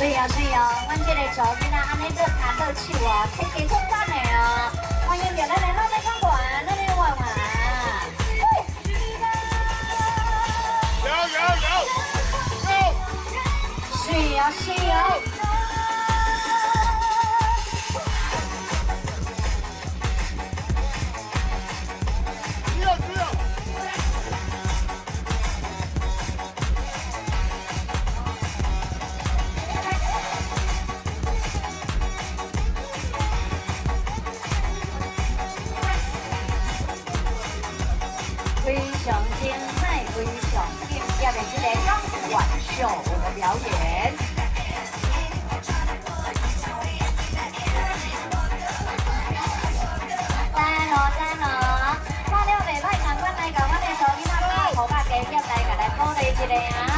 对啊对啊，阮这个小囡仔安尼做弹做手啊，天气足赞的啊！欢迎着咱来老来看馆，咱的娃娃。有有有有，是啊是啊。非常精彩，非常精彩的这个钢管秀的表演。来咯来咯，看了袂歹，参观来甲阮的小囡仔拍头发加减来甲来鼓励一下啊，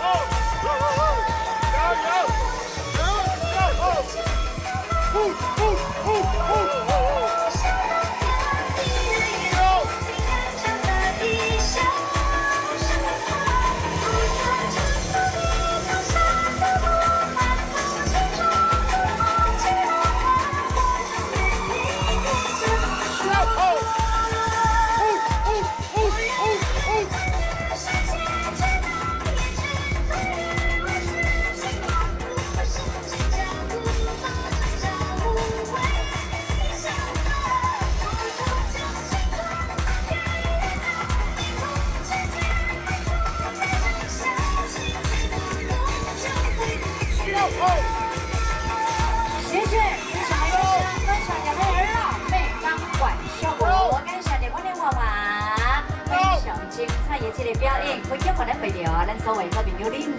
吼。有有。有吼。呼呼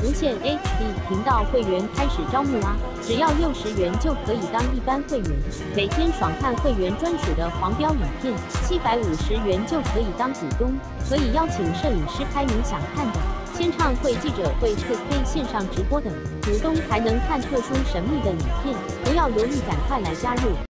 无线 HD 频道会员开始招募啊！只要六十元就可以当一般会员，每天爽看会员专属的黄标影片；七百五十元就可以当股东，可以邀请摄影师拍你想看的，签唱会、记者会、四 K 线上直播等，股东还能看特殊神秘的影片。不要犹豫，赶快来加入！